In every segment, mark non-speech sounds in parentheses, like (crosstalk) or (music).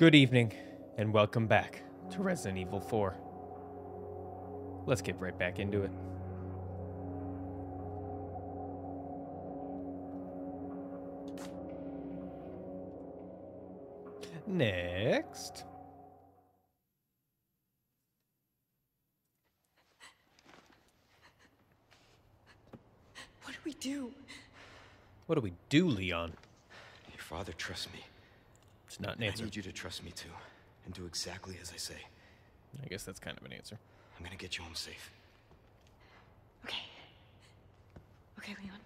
Good evening, and welcome back to Resident Evil 4. Let's get right back into it. Next. What do we do? What do we do, Leon? Your father trusts me. It's not an I need you to trust me too, and do exactly as I say. I guess that's kind of an answer. I'm gonna get you home safe. Okay. Okay, Leon.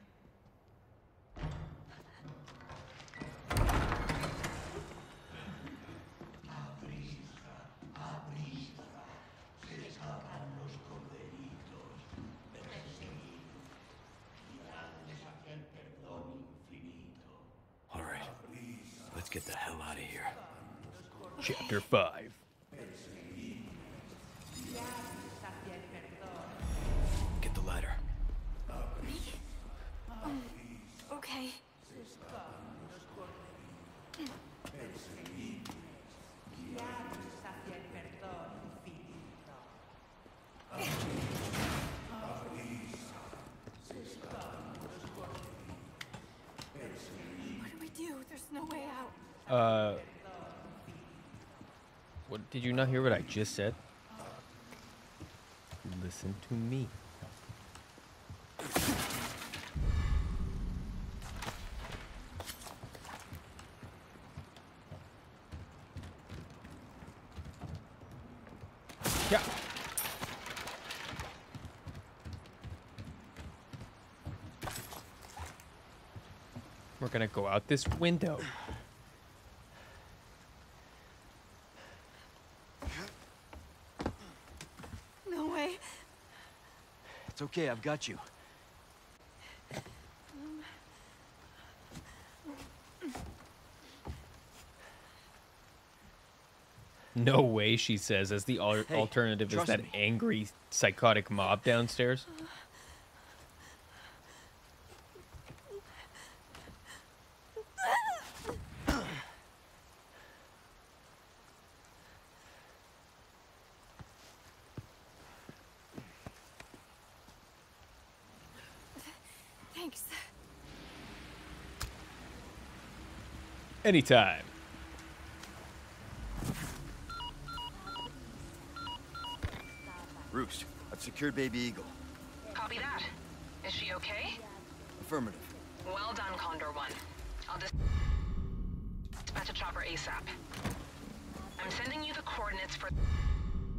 Get the hell out of here. Chapter 5. Get the ladder. Okay. What do we do? There's no way out. Uh. What did you not hear what I just said? Listen to me. Yeah. We're gonna go out this window. No way. It's okay, I've got you. No way, she says, as the al- Hey, alternative is that me. angry, psychotic mob downstairs. Thanks. Anytime. Roost, I've secured Baby Eagle. Copy that. Is she okay? Affirmative. Well done, Condor One. I'll dis- dispatch a chopper ASAP. I'm sending you the coordinates for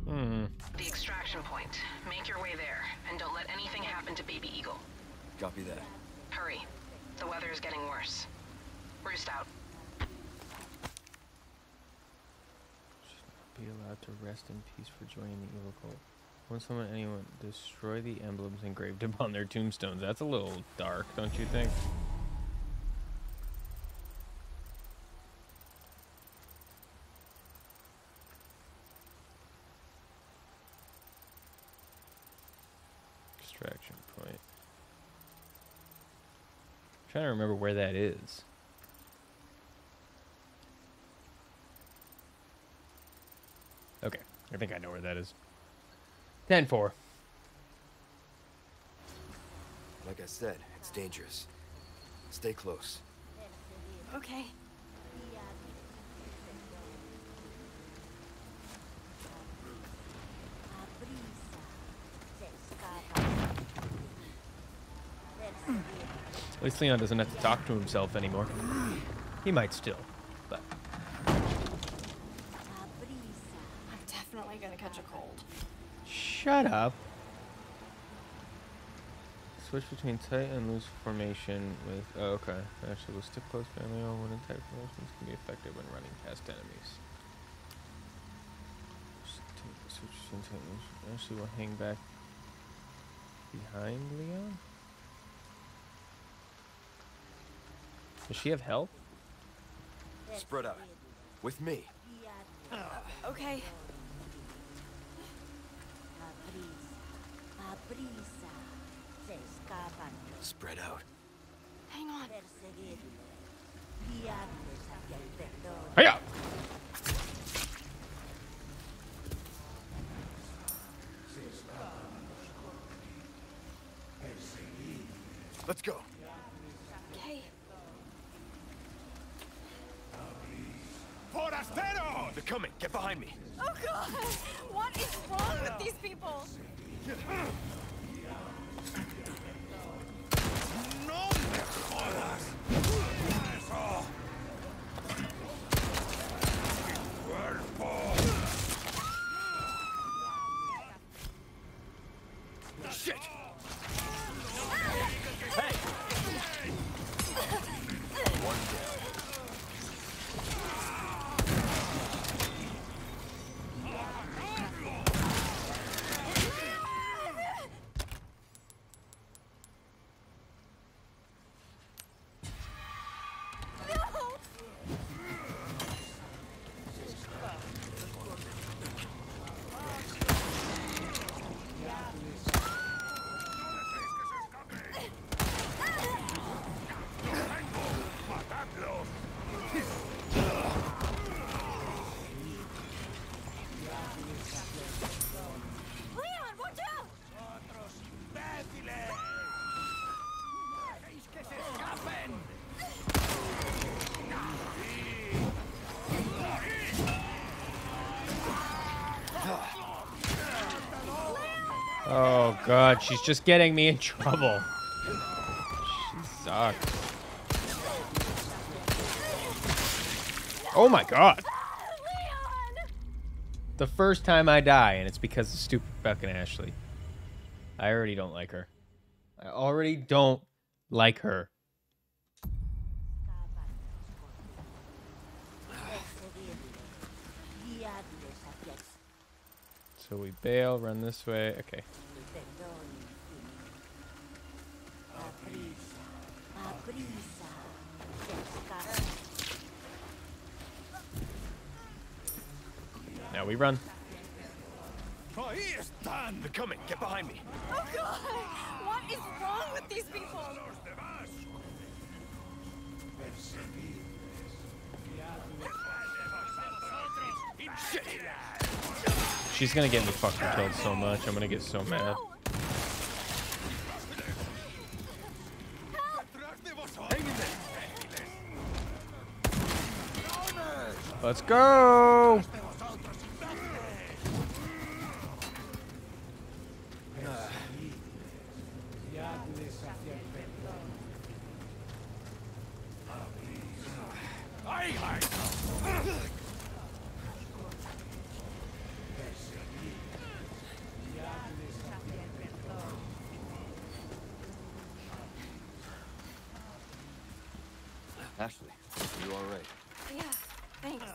Hmm. the extraction point. Make your way there, and don't let anything happen to Baby Eagle. Copy that. Hurry. The weather is getting worse. Roost out. Be allowed to rest in peace for joining the evil cult. When someone, anyone, destroy the emblems engraved upon their tombstones. That's a little dark, don't you think? Extraction point. trying to remember where that is. Okay, I think I know where that is. 10 4. Like I said, it's dangerous. Stay close. Okay. Least Leon doesn't have to talk to himself anymore. He might still, but I'm definitely gonna catch a cold. shut up. Switch between tight and loose formation with. Oh, okay. Actually, we'll stick close family on when in tight formations can be effective when running past enemies. St- Switch between tight and loose. Ashley will hang back behind Leon. Does she have health? Spread out. With me. Uh, okay. Spread out. Hang on. Hey up. Let's go. Coming. Get behind me. Oh god! What is wrong with these people? ¡No me jodas! ¡Eso! ¡Mi cuerpo! Shit! Hey! One down. Leon, watch out! Oh god, she's just getting me in trouble. She sucks. Oh my god. The first time I die, and it's because of stupid fucking Ashley. I already don't like her. I already don't like her. So we bail, run this way. Okay. Now we run. Ahí están! They're coming. Get behind me. Oh god! What is wrong with these people? She's gonna get me fucking killed so much. I'm gonna get so mad. Hang in there. Let's go! Ay, ay. Ashley, you all right? Yeah, thanks.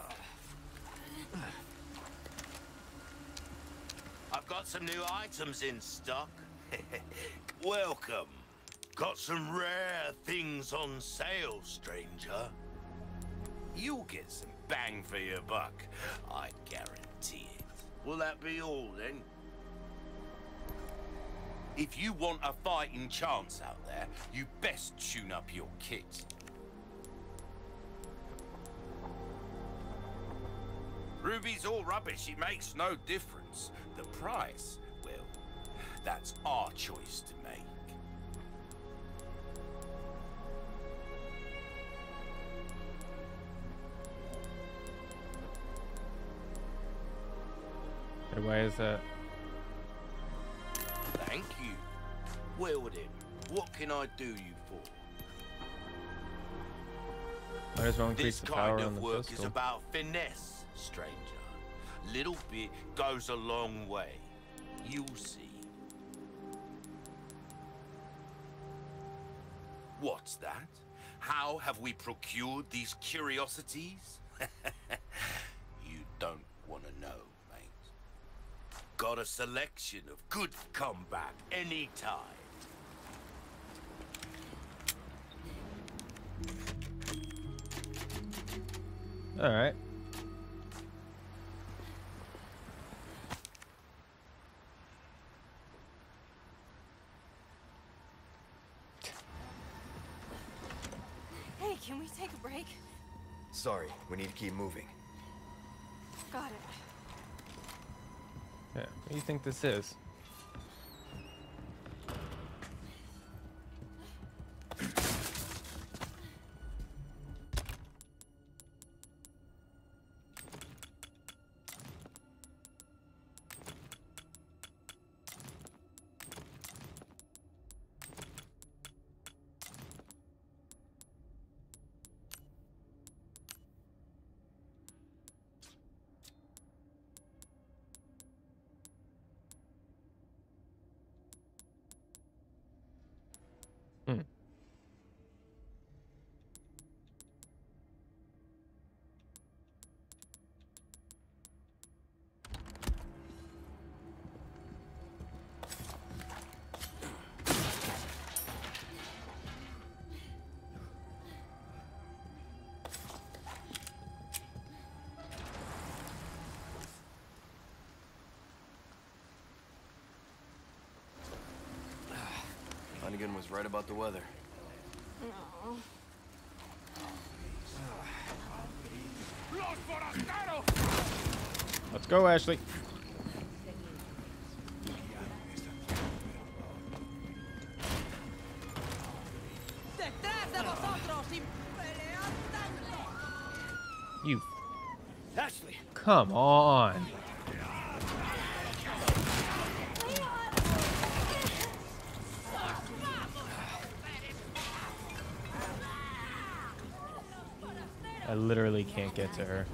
I've got some new items in stock. (laughs) Welcome. Got some rare things on sale, stranger. You'll get some bang for your buck. I guarantee it. Will that be all then? If you want a fighting chance out there, you best tune up your kit. Ruby's all rubbish. It makes no difference. The price, that's our choice to make. Hey, Why is that? Thank you. Well what can I do you for? Might as well increase This the kind power on of the work pistol. is about finesse, stranger. Little bit goes a long way. You'll see. What's that? How have we procured these curiosities? (laughs) you don't want to know, mate. Got a selection of good comeback anytime. All right. Break? Sorry, we need to keep moving. Got it. Yeah. What do you think this is? Hunnigan was right about the weather. Let's go, Ashley. ¡Detrás de vosotros y pelead sangre! You. Ashley! Come on. Can't get to her.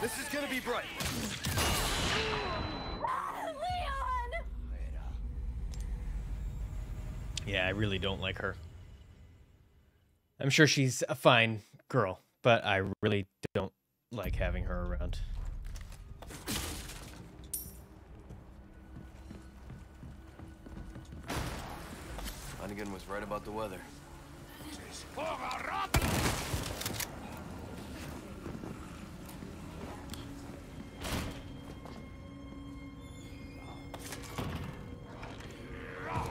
This is gonna be bright. Leon! Yeah, I really don't like her. I'm sure she's a fine girl, but I really don't like having her around. Was right about the weather.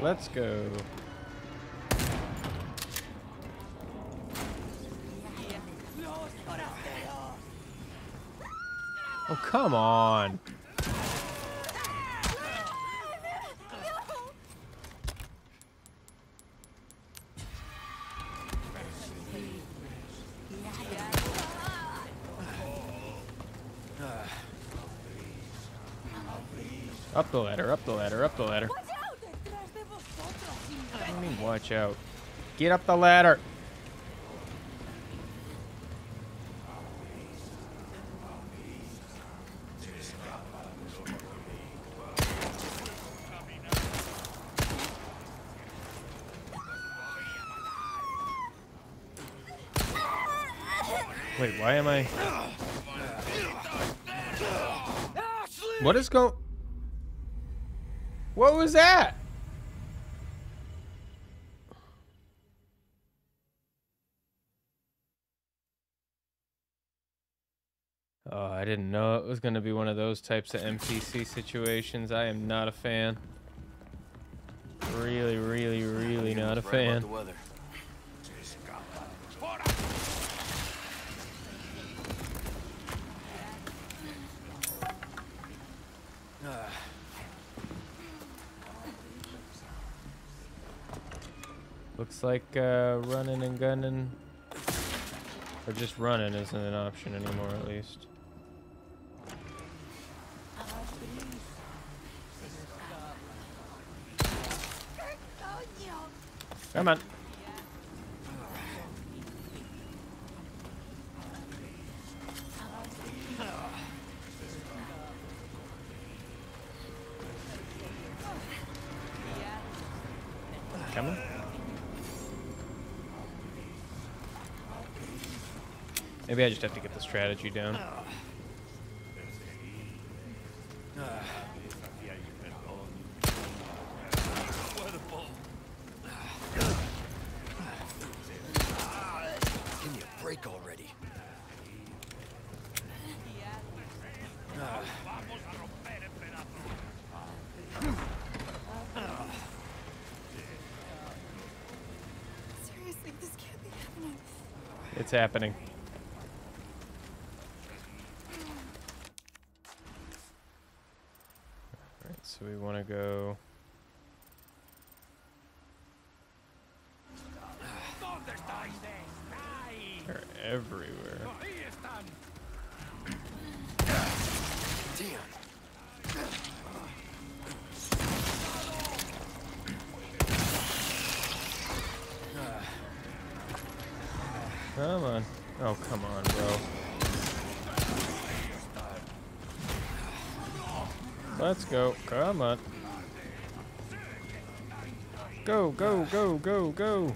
Let's go. Oh, come on. Up the ladder, up the ladder, up the ladder. ¡Watch out! ¡Detrás de vosotros, What do you imbécil! mean, watch out? Get up the ladder. Wait, why am I? Ah, what is going? What was that? Oh, I didn't know it was going to be one of those types of NPC situations. I am not a fan. Really, really, really not a was right about fan. Looks like uh, running and gunning, or just running isn't an option anymore, at least. Come on. Maybe I just have to get the strategy down. Give me a break already. Seriously, this can't be happening. It's happening. So we want to go. They're everywhere. Let's go. Come on. Go, go, go, go, go.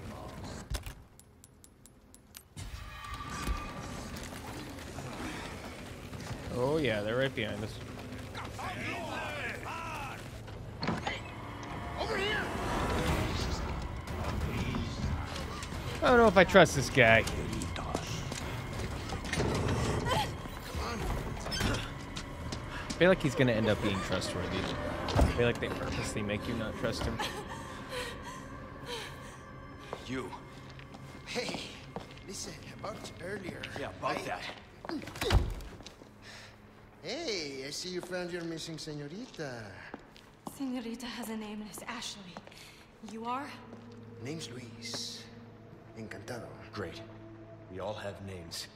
Oh, yeah, they're right behind us. I don't know if I trust this guy. Feel like he's gonna end up being trustworthy. I feel like they purposely make you not trust him. You. Hey, listen, about earlier. Yeah, about I- that. Hey, I see you found your missing senorita. Senorita has a name and it's Ashley. You are? Name's Luis. Encantado. Great. We all have names.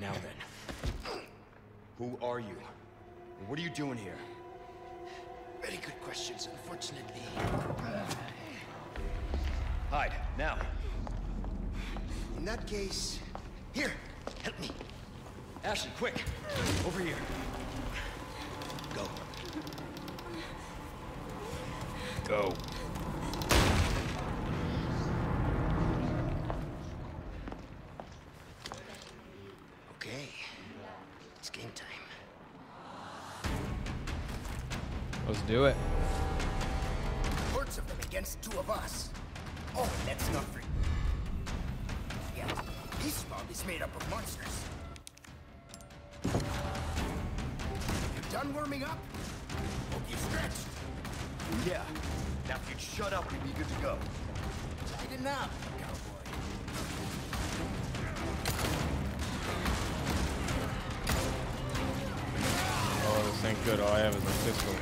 Now then. Who are you? And what are you doing here? Very good questions, unfortunately. Uh, hide, now. In that case, here, help me. Ashley, quick! Over here. Go. Go. Do it. Ain't good. All I have is a pistol.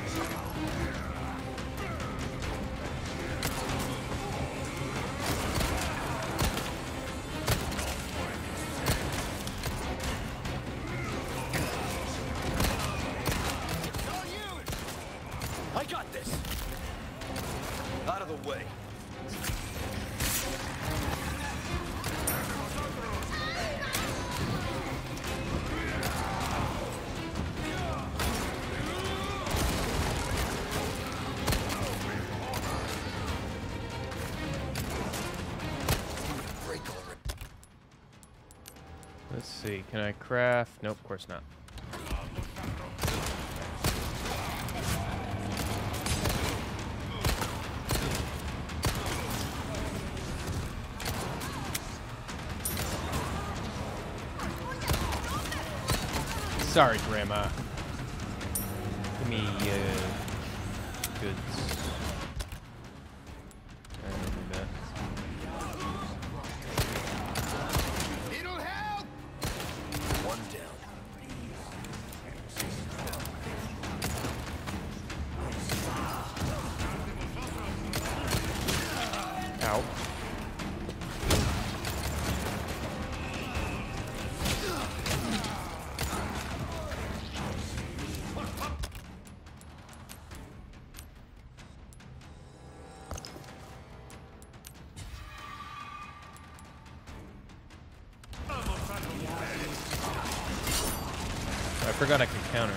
Craft? Nope, of course not. Sorry, Grandma. Give me uh, goods. I forgot I could counter.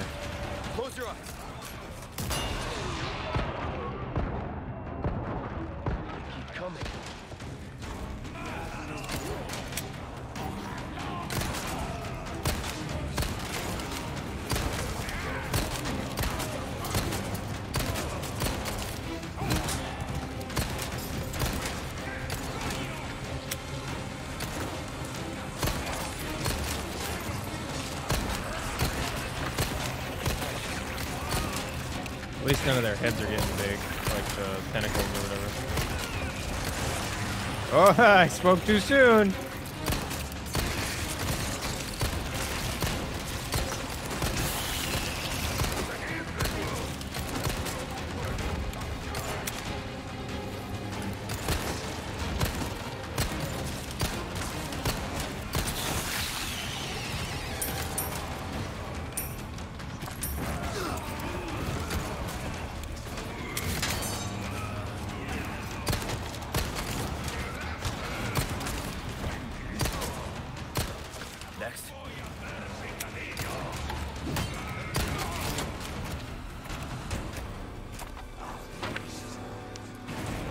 Heads are getting big, like the tentacles or whatever. Oh, (laughs) I spoke too soon.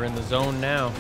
We're in the zone now.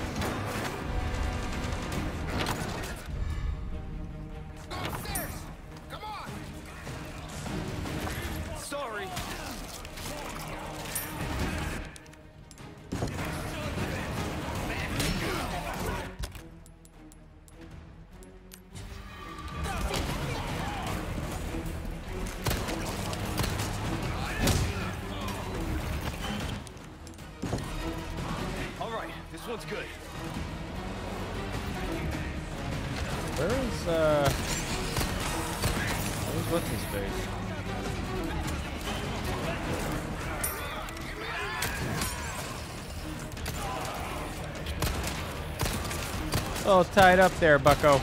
Oh, tied up there, Bucko.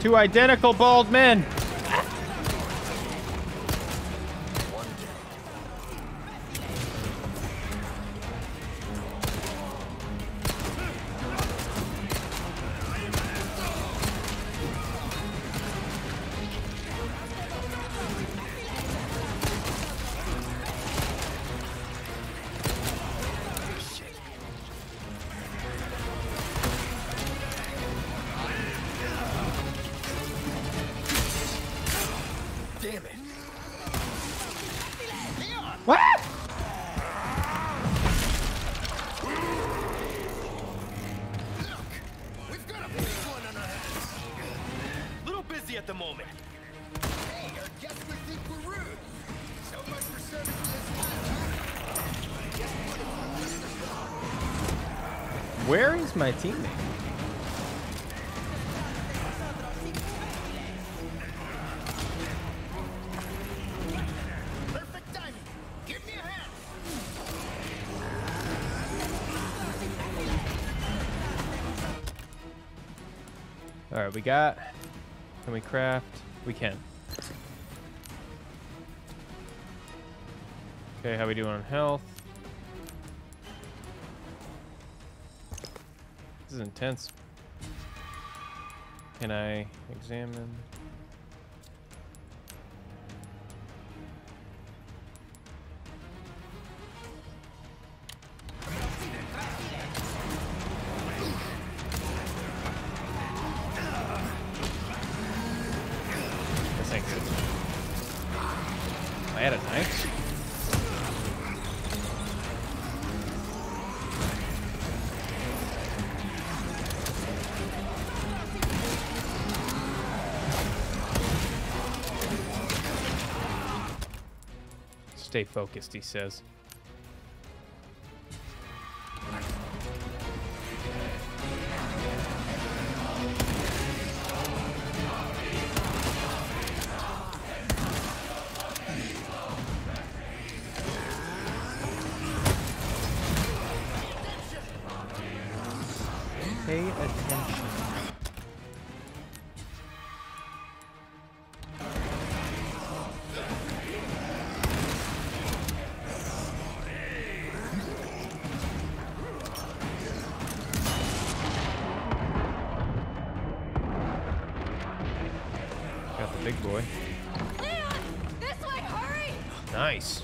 Two identical bald men. Where is my teammate? Perfect timing. Give me a hand. All right, we got. Can we craft? We can. Okay, how we doing on health? This is intense. Can I examine? I had a knife. Stay focused, he says. Boy. Leon! This way, hurry! Nice.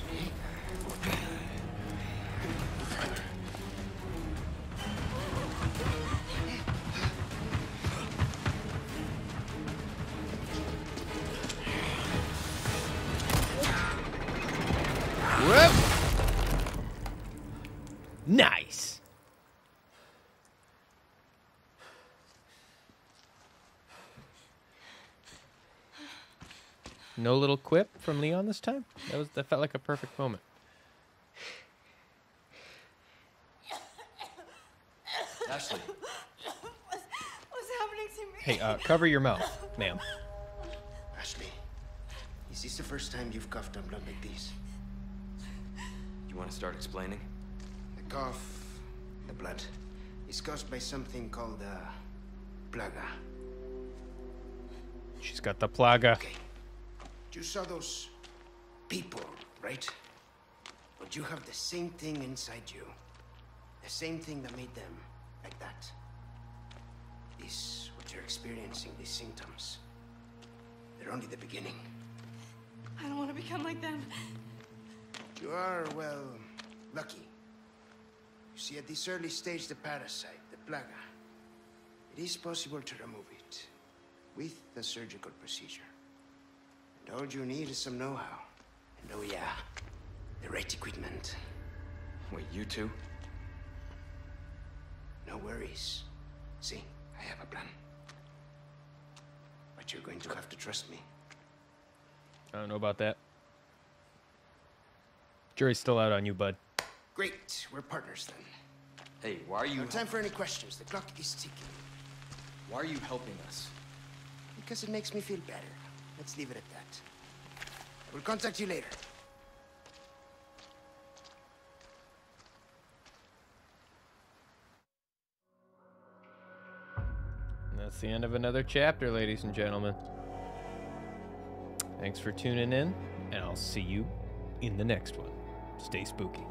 No little quip from Leon this time. That was that felt like a perfect moment. Ashley, What's happening to me? Hey, uh, cover your mouth, ma'am. Ashley, is this the first time you've coughed on blood like this? you want to start explaining? The cough, the blood, is caused by something called uh, plaga. She's got the plaga. Okay. You saw those people, right? But you have the same thing inside you. The same thing that made them like that. This, what you're experiencing, these symptoms. They're only the beginning. I don't want to become like them. You are, well, lucky. You see, at this early stage, the parasite, the plaga, it is possible to remove it with the surgical procedure. And all you need is some know-how. And oh yeah, the right equipment. Wait, you two? No worries. See, I have a plan. But you're going to have to trust me. I don't know about that. Jury's still out on you, bud. Great, we're partners then. Hey, why are you No time for any questions. The clock is ticking. why are you helping us? Because it makes me feel better. Let's leave it at that. We'll contact you later. That's the end of another chapter, ladies and gentlemen. Thanks for tuning in, and I'll see you in the next one. Stay spooky.